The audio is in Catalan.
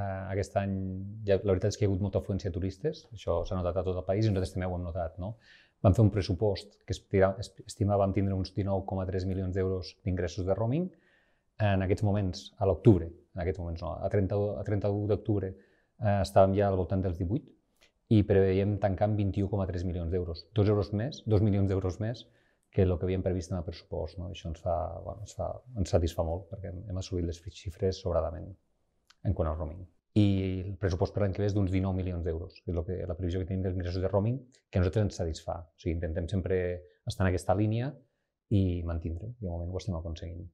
eh, aquest any, ja, la veritat és que hi ha hagut molta afluència de turistes, això s'ha notat a tot el país i nosaltres també ho hem notat. No? Vam fer un pressupost que estimàvem tindre uns 19,3 milions d'euros d'ingressos de roaming. En aquests moments, a l'octubre, en aquests moments no, a, 30, a 31 d'octubre eh, estàvem ja al voltant dels 18 i preveiem tancar amb 21,3 milions d'euros. Dos euros més, dos milions d'euros més que el que havíem previst en el pressupost. No? Això ens, fa, bueno, ens, fa, ens satisfà molt perquè hem assolit les xifres sobradament en quant al roaming. I el pressupost per l'any que ve és d'uns 19 milions d'euros, és que, la previsió que tenim dels ingressos de roaming, que a nosaltres ens satisfà. O sigui, intentem sempre estar en aquesta línia i mantindre-ho, de moment ho estem aconseguint.